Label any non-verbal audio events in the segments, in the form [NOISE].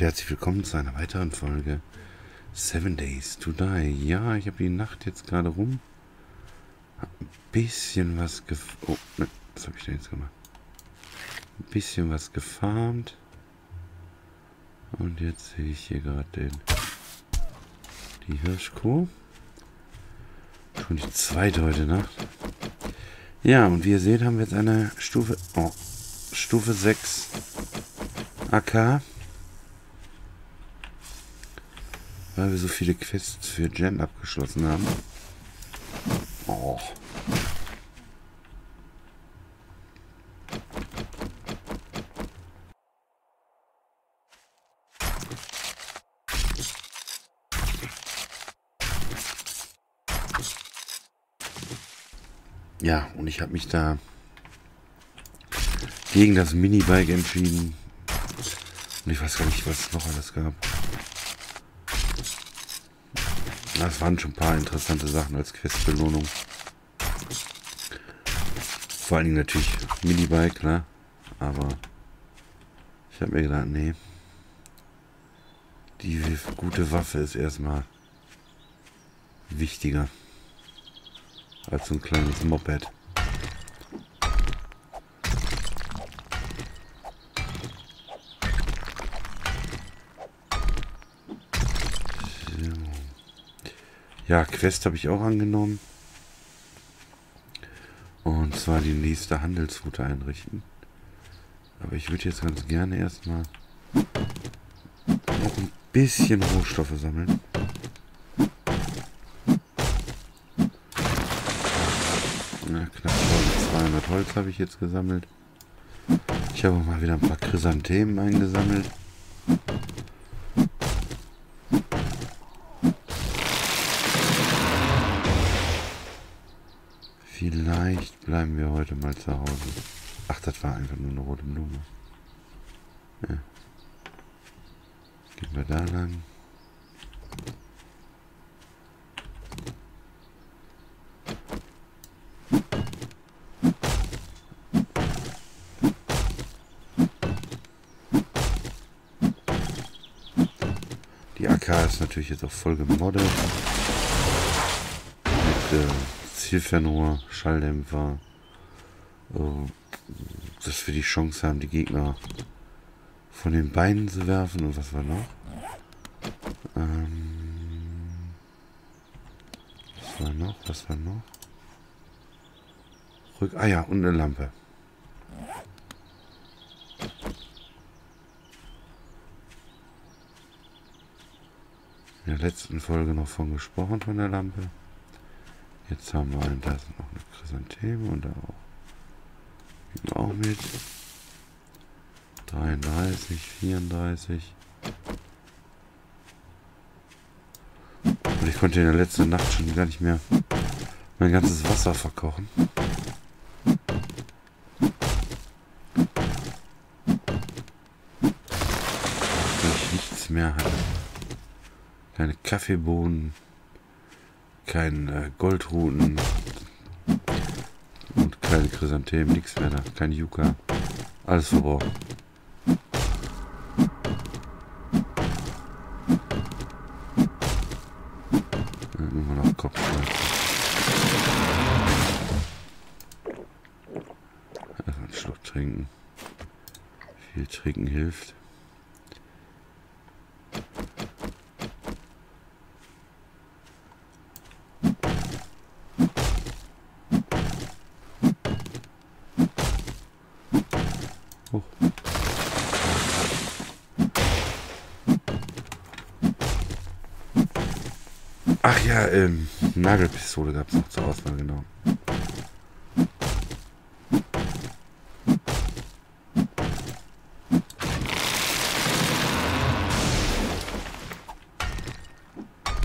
und herzlich willkommen zu einer weiteren Folge Seven Days to Die. Ja, ich habe die Nacht jetzt gerade rum. Ein bisschen was gef... Oh, ne, was habe ich denn jetzt gemacht? Ein bisschen was gefarmt. Und jetzt sehe ich hier gerade den... Die Hirschkuh. Schon die zweite heute Nacht. Ja, und wie ihr seht, haben wir jetzt eine Stufe... Oh, Stufe 6 AK. Weil wir so viele Quests für Jen abgeschlossen haben. Oh. Ja, und ich habe mich da gegen das Minibike entschieden. Und ich weiß gar nicht, was es noch alles gab. Das waren schon ein paar interessante Sachen als Questbelohnung. Vor allen Dingen natürlich Minibike, ne? Aber ich habe mir gedacht, nee. Die gute Waffe ist erstmal wichtiger als so ein kleines Moped. Ja, Quest habe ich auch angenommen. Und zwar die nächste Handelsroute einrichten. Aber ich würde jetzt ganz gerne erstmal noch ein bisschen Rohstoffe sammeln. Na, knapp 1200 Holz habe ich jetzt gesammelt. Ich habe mal wieder ein paar Chrysanthemen eingesammelt. Bleiben wir heute mal zu Hause. Ach, das war einfach nur eine rote Blume. Ja. Gehen wir da lang. Die AK ist natürlich jetzt auch voll gemoddet. Mit äh, Zielfernrohr, Schalldämpfer. Äh, dass wir die Chance haben, die Gegner von den Beinen zu werfen. Und was war noch? Ähm, was war noch? Was war noch? Rück ah ja, und eine Lampe. In der letzten Folge noch von gesprochen, von der Lampe. Jetzt haben wir da ist noch eine Chrysantheme und da auch. auch mit. 33, 34. Und ich konnte in der letzten Nacht schon gar nicht mehr mein ganzes Wasser verkochen. Weil ich nichts mehr hatte. Keine Kaffeebohnen kein äh, Goldruten und keine Chrysanthemen, nichts mehr da, kein Yucca. Alles verbraucht. Immer noch Kopfschmerzen. Erstmal einen Schluck trinken. Viel trinken hilft. Ach ja, ähm, Nagelpistole gab es noch zur Auswahl, genau.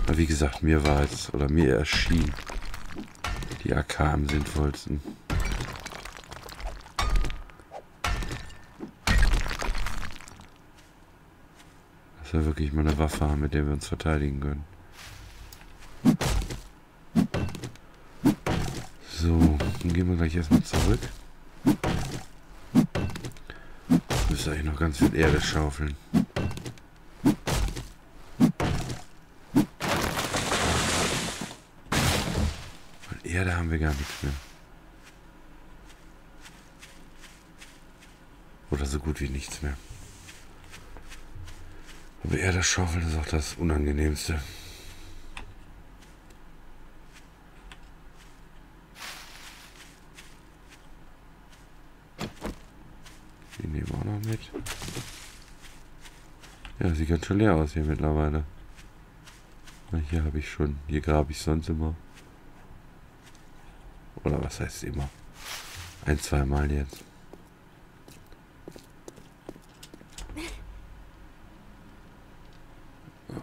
Aber wie gesagt, mir war es, oder mir erschien die AK am sinnvollsten. Dass wir wirklich mal eine Waffe haben, mit der wir uns verteidigen können. Dann gehen wir gleich erstmal zurück. Ich müsste eigentlich noch ganz viel Erde schaufeln. Von Erde haben wir gar nichts mehr. Oder so gut wie nichts mehr. Aber Erde schaufeln ist auch das Unangenehmste. Ja, sieht ganz schön leer aus hier mittlerweile. Hier habe ich schon, hier grabe ich sonst immer. Oder was heißt immer? Ein, zwei Mal jetzt.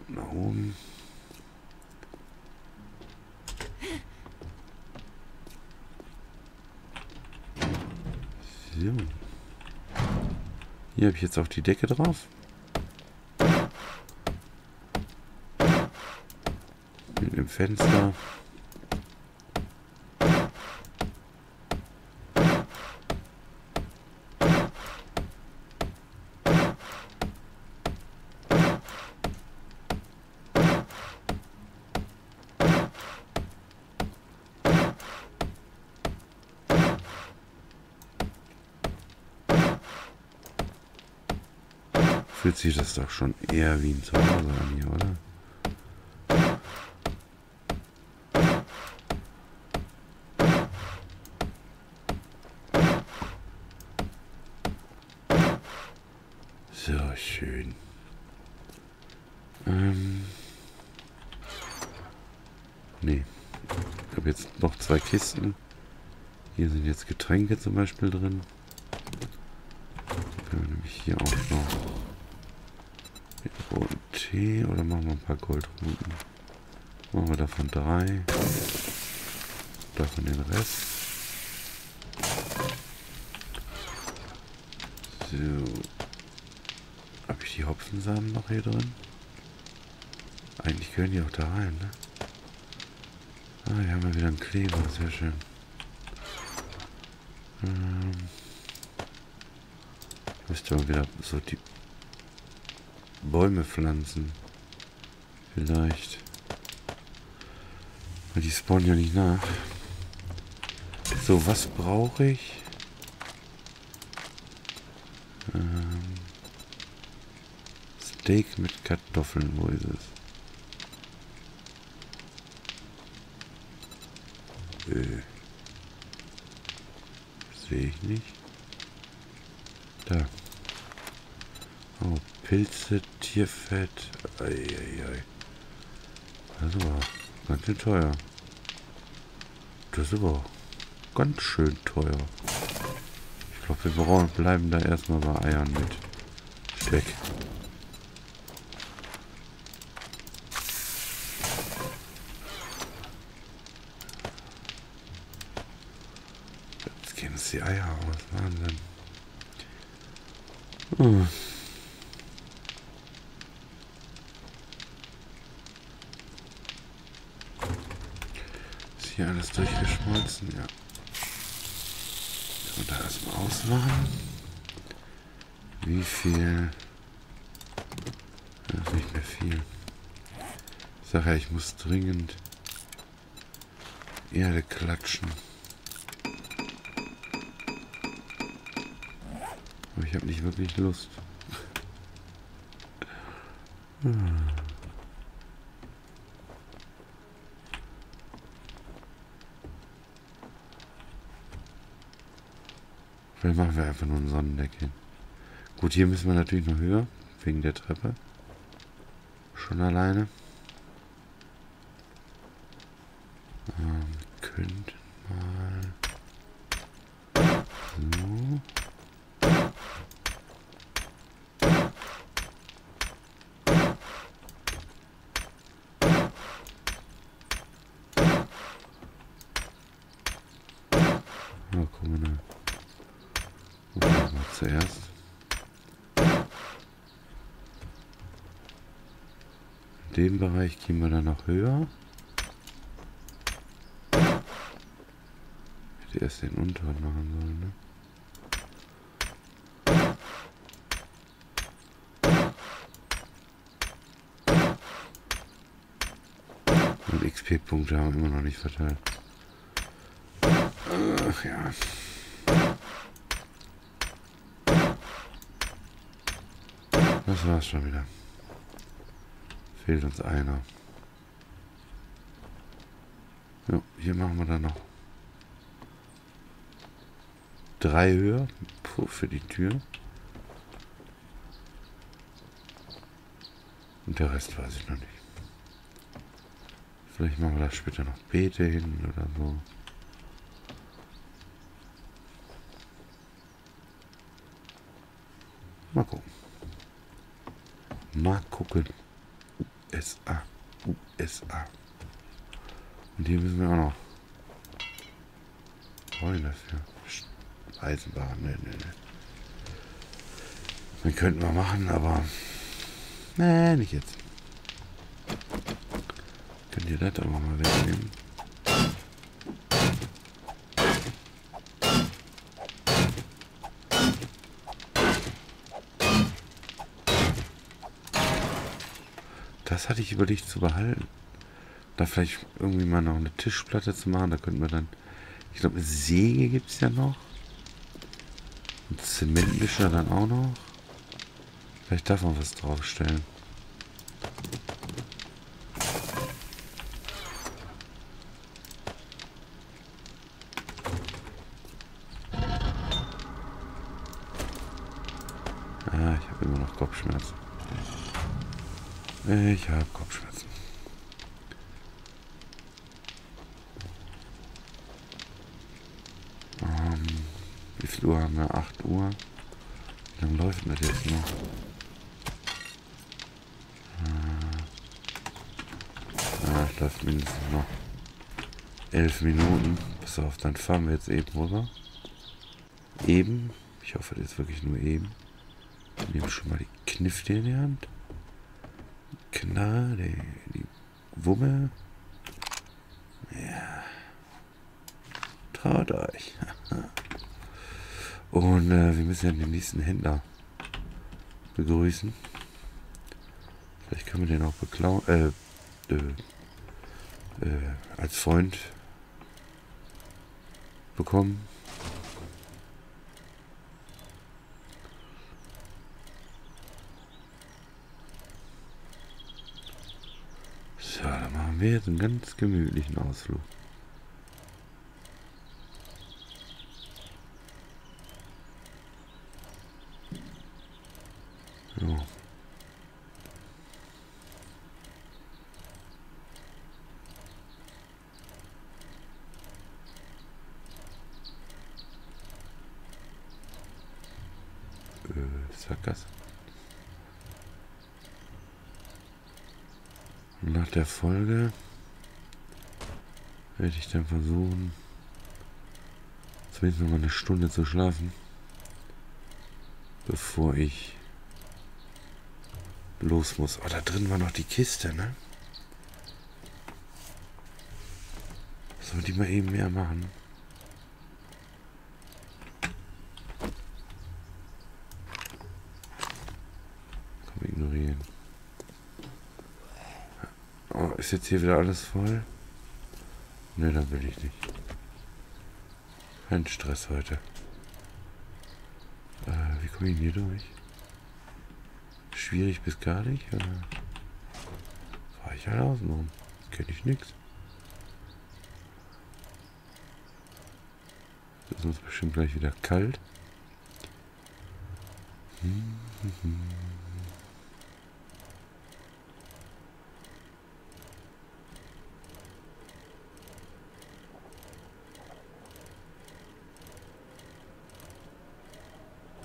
Nach oben. So. Hier habe ich jetzt auch die Decke drauf. Dem Fenster. Fühlt sich das doch schon eher wie ein Zuhause an hier, oder? So schön. Ähm. Nee. Ich habe jetzt noch zwei Kisten. Hier sind jetzt Getränke zum Beispiel drin. Können wir nämlich hier auch noch roten Tee oder machen wir ein paar Goldruten? Machen wir davon drei. Davon den Rest. So. Habe ich die Hopfensamen noch hier drin? Eigentlich gehören die auch da rein, ne? Ah, hier haben wir wieder einen Kleber, sehr schön. Ähm, müsste man wieder so die Bäume pflanzen. Vielleicht. Weil die spawnen ja nicht nach. So, was brauche ich? Ähm, Steak mit Kartoffeln, wo ist es? Äh. Sehe ich nicht. Da. Oh, Pilze, Tierfett. Eieiei. Das aber ganz schön teuer. Das aber ganz schön teuer. Ich glaube, wir brauchen, bleiben da erstmal bei Eiern mit Speck. Jetzt gehen uns die Eier aus. Wahnsinn. Hm. hier alles durchgeschmolzen, ja. So, da erstmal ausmachen. Wie viel? Das ist nicht mehr viel. Ich sage ja, ich muss dringend Erde klatschen. Aber ich habe nicht wirklich Lust. Vielleicht machen wir einfach nur ein Sonnendeck Gut, hier müssen wir natürlich noch höher, wegen der Treppe. Schon alleine. Ähm, könnten mal... So. Oh, guck mal da zuerst. In dem Bereich gehen wir dann noch höher. Hätte erst den unteren machen sollen, ne? Und XP-Punkte haben wir immer noch nicht verteilt. Ach ja. Das war's schon wieder. Fehlt uns einer. Ja, hier machen wir dann noch drei höher Puh, für die Tür. Und der Rest weiß ich noch nicht. Vielleicht machen wir da später noch Beete hin oder so. Mal gucken. Mal gucken. USA. USA. Und hier müssen wir auch noch. Wollen dafür. Eisenbahn. Ne, ne, ne. Den könnten wir machen, aber. Nee, nicht jetzt. Könnt ihr das aber mal wegnehmen? Das hatte ich überlegt zu behalten. Da vielleicht irgendwie mal noch eine Tischplatte zu machen. Da könnten wir dann. Ich glaube, eine Säge gibt es ja noch. Ein Zementmischer dann auch noch. Vielleicht darf man was draufstellen. Ah, ich habe immer noch Kopfschmerzen. Ich habe Kopfschmerzen. Ähm, wie viel Uhr haben wir? 8 Uhr. Wie lange läuft das jetzt noch? Ah, es läuft mindestens noch 11 Minuten. Pass auf, dann fahren wir jetzt eben rüber. Eben. Ich hoffe, das ist wirklich nur eben. Nehmen schon mal die Knifte in die Hand. Die, die Wumme. Ja. Traut euch. [LAUGHS] Und äh, wir müssen ja den nächsten Händler begrüßen. Vielleicht können wir den auch beklauen. Äh, äh, äh, als Freund bekommen. So, wir jetzt einen ganz gemütlichen Ausflug. So. Äh, Sackgasse. Nach der Folge werde ich dann versuchen, zumindest noch mal eine Stunde zu schlafen, bevor ich los muss. Oh, da drin war noch die Kiste, ne? Soll die mal eben mehr machen? Komm, ignorieren. Oh, ist jetzt hier wieder alles voll? Ne, dann will ich nicht. Kein Stress heute. Äh, wie komme ich hier durch? Schwierig bis gar nicht? Oder? Fahre ich halt außen rum. Kenne ich nichts. Ist uns bestimmt gleich wieder kalt. Hm, hm, hm.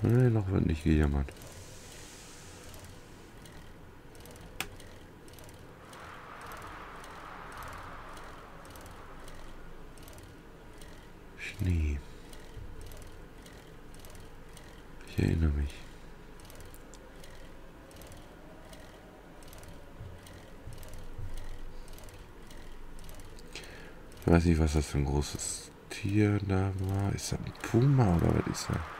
Nee, noch wird nicht gejammert. Schnee. Ich erinnere mich. Ich weiß nicht, was das für ein großes Tier da war. Ist das ein Puma oder was ist das?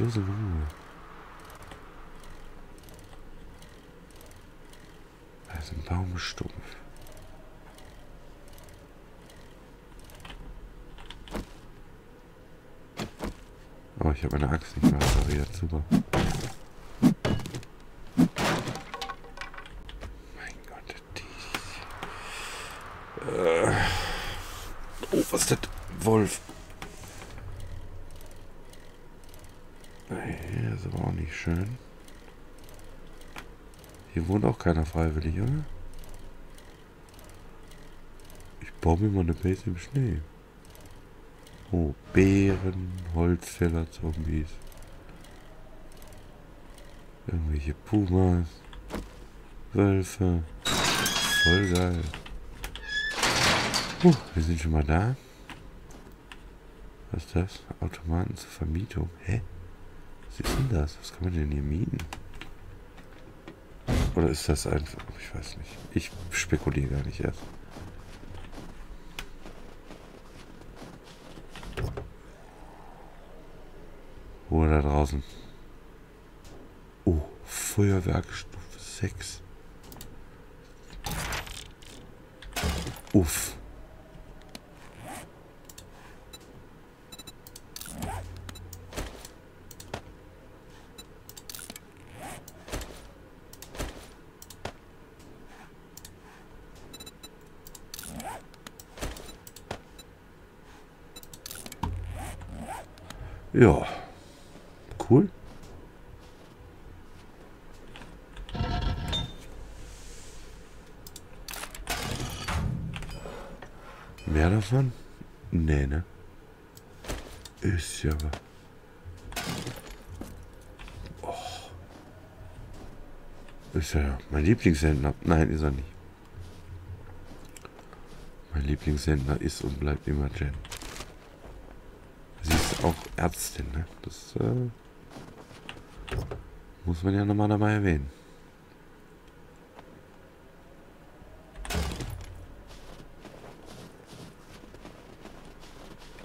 Lass mich bloß in Ruhe. Da ist ein Baumstumpf. ich habe meine Axt nicht mehr repariert. Super. Mein Gott, die. Äh. Oh, was ist das? Wolf. Nee, das ist aber auch nicht schön. Hier wohnt auch keiner freiwillig, oder? Ich baue mir mal eine Base im Schnee. Oh, Bären, Holzfäller, Zombies. Irgendwelche Pumas. Wölfe. Voll geil. Uh, wir sind schon mal da. Was ist das? Automaten zur Vermietung. Hä? Was ist denn das? Was kann man denn hier mieten? Oder ist das einfach... Ich weiß nicht. Ich spekuliere gar nicht erst. Ruhe da draußen. Oh, Feuerwerkstufe 6. Uff. Ja. Cool. Mehr davon? Nee, ne? Ist ja aber. Oh. Ist ja mein Lieblingshändler. Nein, ist er nicht. Mein Lieblingshändler ist und bleibt immer Jen. Auch Ärztin, ne? Das äh, muss man ja nochmal dabei erwähnen.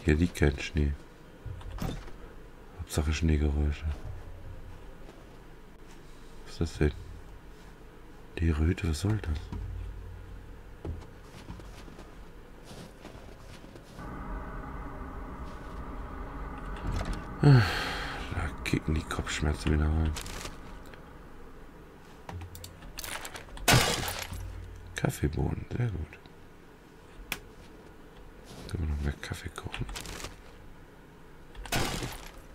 Hier liegt kein Schnee. Hauptsache Schneegeräusche. Was ist das denn? Die Röte, was soll das? Da kicken die Kopfschmerzen wieder rein. Kaffeebohnen, sehr gut. Können wir noch mehr Kaffee kochen?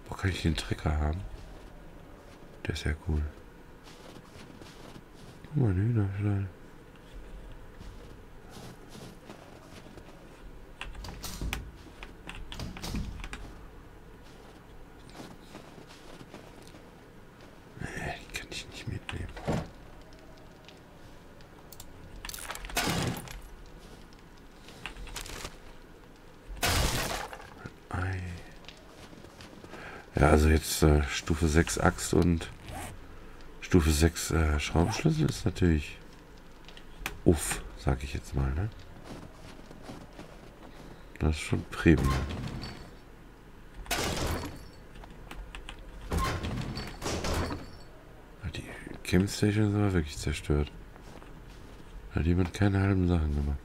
Wo kann ich den Trecker haben? Der ist ja cool. Guck mal, ein Hühnerstall. Ja, also jetzt äh, Stufe 6 Axt und Stufe 6 äh, Schraubenschlüssel ist natürlich uff, sag ich jetzt mal, ne? Das ist schon Premium. Die Camp Station ist aber wirklich zerstört. Da hat jemand keine halben Sachen gemacht.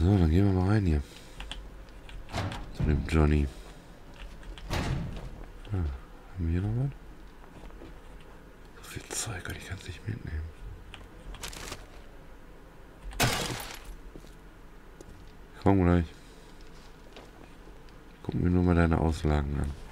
So, dann gehen wir mal rein hier. Zu dem Johnny. Haben wir hier noch was? So viel Zeug und ich kann es nicht mitnehmen. Komm gleich. Guck mir nur mal deine Auslagen an.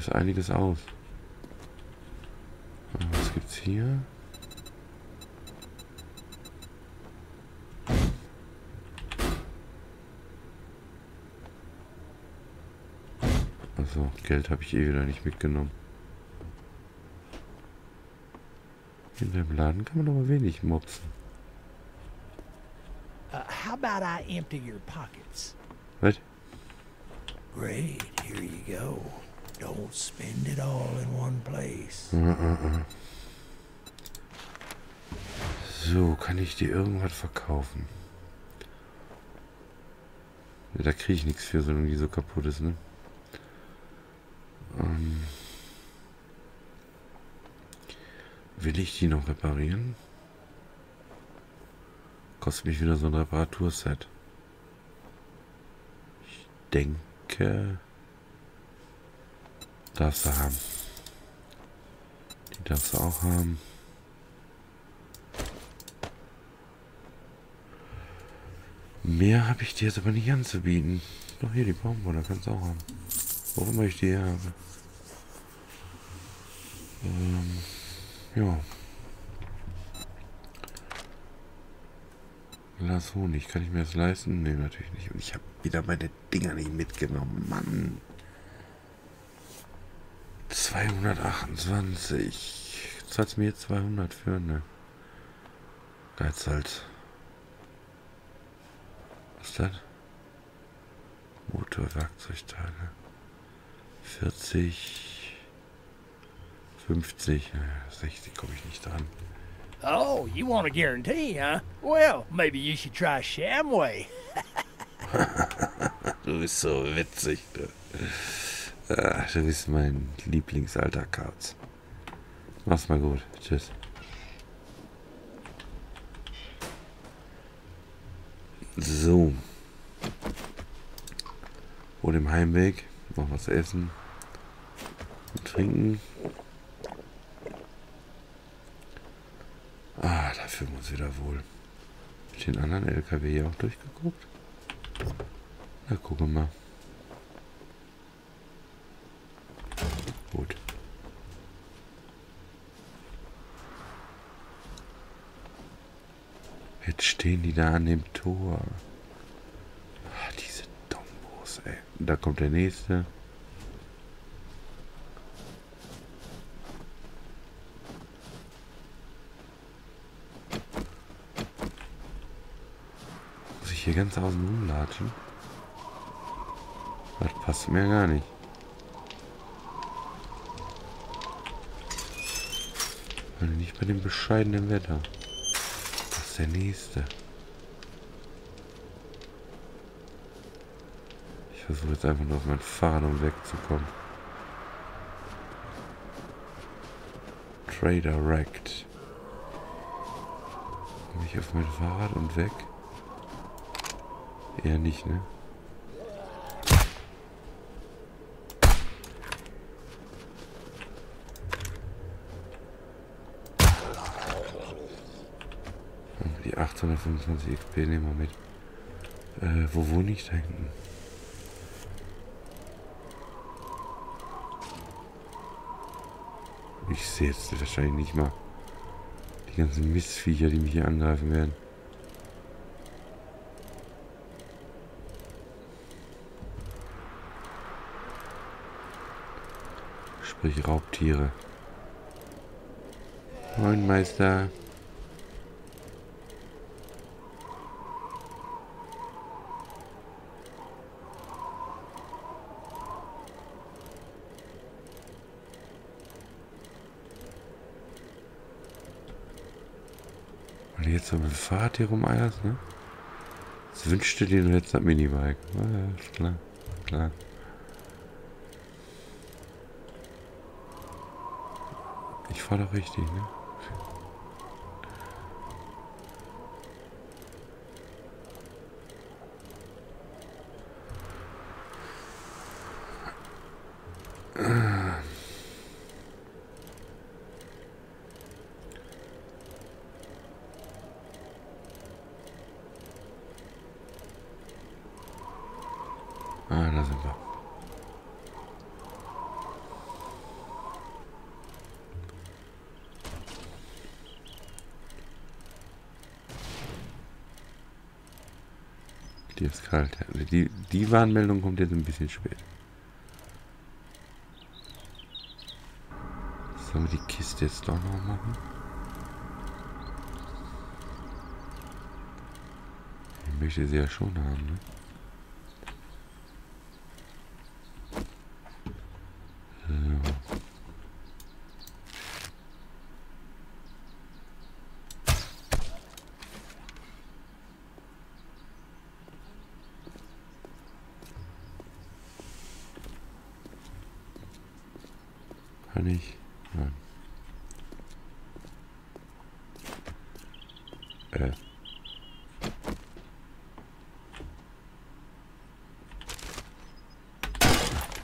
Ist einiges aus. Was gibt's hier? Also Geld habe ich eh wieder nicht mitgenommen. In dem Laden kann man aber wenig mopsen. Uh, how about I empty your pockets? Was? Great, here you go. Don't spend it all in one place. So, kann ich dir irgendwas verkaufen? Da kriege ich nichts für, solange die so kaputt ist, ne? Ähm will ich die noch reparieren? Kostet mich wieder so ein Reparaturset. Ich denke, darfst du haben. Die darfst du auch haben. Mehr habe ich dir jetzt aber nicht anzubieten. Doch hier die Baumwolle kannst du auch haben. Warum ich die habe. Ähm, ja. Glas Honig, kann ich mir das leisten? Nee, natürlich nicht. Und ich habe wieder meine Dinger nicht mitgenommen. Mann. 228. Zahlst mir jetzt 200 für, ne? Geizhals. Was ist das? Motorwerkzeugteile. 40. 50. 60 komme ich nicht dran. Oh, you want a guarantee, huh? Well, maybe you should try Shamway. [LAUGHS] [LAUGHS] du bist so witzig, du. Ah, du bist mein Lieblingsalter Kauz. Mach's mal gut. Tschüss. So. Vor dem Heimweg noch was essen und trinken. Ah, da fühlen wir wieder wohl. Den anderen LKW hier auch durchgeguckt? Na, gucken wir mal. Gut. Jetzt stehen die da an dem Tor. Ah, diese Dombos, ey. Da kommt der nächste. Muss ich hier ganz außen rumlatschen? Das passt mir gar nicht. Nicht bei dem bescheidenen Wetter. Der nächste. Ich versuche jetzt einfach nur auf mein Fahrrad, um wegzukommen. Trader wrecked. Komme ich auf mein Fahrrad und weg? Eher nicht, ne? Die 825 XP nehmen wir mit. Äh, wo wohne ich da hinten? Ich sehe jetzt wahrscheinlich nicht mal die ganzen Mistviecher, die mich hier angreifen werden. Sprich Raubtiere. Moin Meister. Du jetzt so mit dem Fahrrad hier rumeierst, ne? Das wünschte dir nur jetzt das Minibike. Ja, klar, klar. Ich fahr doch richtig, ne? Ah, da sind wir. Die ist kalt. Die, die Warnmeldung kommt jetzt ein bisschen spät. Sollen wir die Kiste jetzt doch noch machen? Ich möchte sie ja schon haben, ne? Kann ich? Nein. Äh.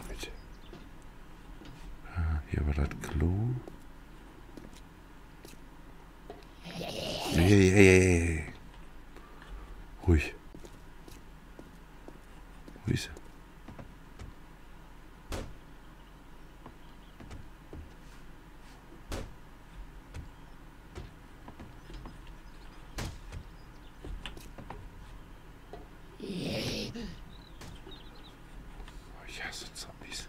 Bitte. Ah, hier war das Klo. Hey, hey, hey, hey. Ruhig. Wo ist er? Oh, ich hasse Zombies.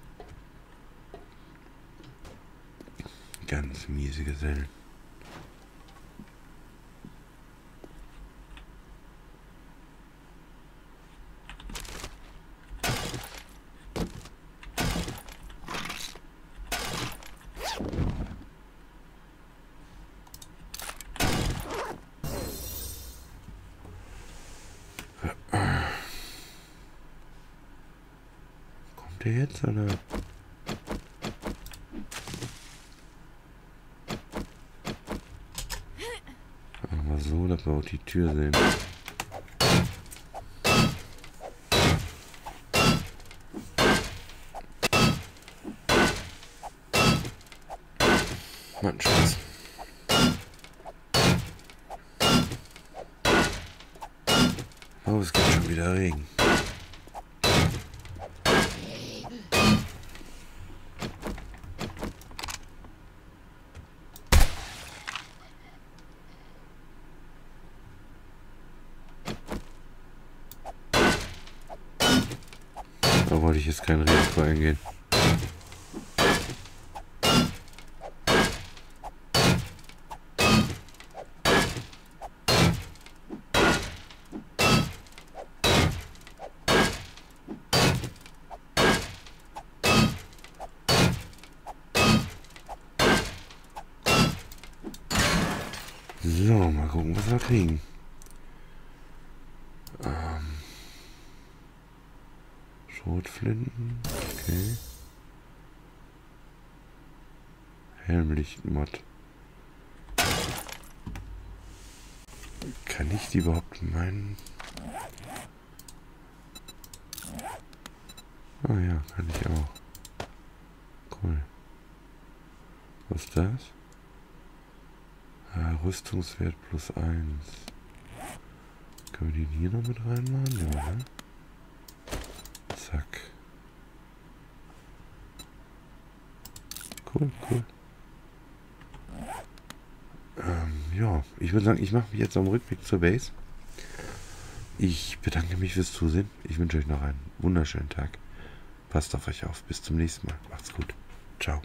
Ganz miese Gesellen. Kommt der jetzt oder? Aber auch die Tür sehen. Mann, Spaß. Oh, es gibt schon wieder Regen. Da wollte ich jetzt kein Risiko eingehen. So, mal gucken, was wir kriegen. Ähm, Schrotflinten, okay. Helmlichtmod. Kann ich die überhaupt meinen? Ah ja, kann ich auch. Cool. Was ist das? Ah, Rüstungswert plus 1. Können wir den hier noch mit reinmachen? Ja, ne? Zack. Cool, cool. Ähm, ja, ich würde sagen, ich mache mich jetzt am Rückweg zur Base. Ich bedanke mich fürs Zusehen. Ich wünsche euch noch einen wunderschönen Tag. Passt auf euch auf. Bis zum nächsten Mal. Macht's gut. Ciao.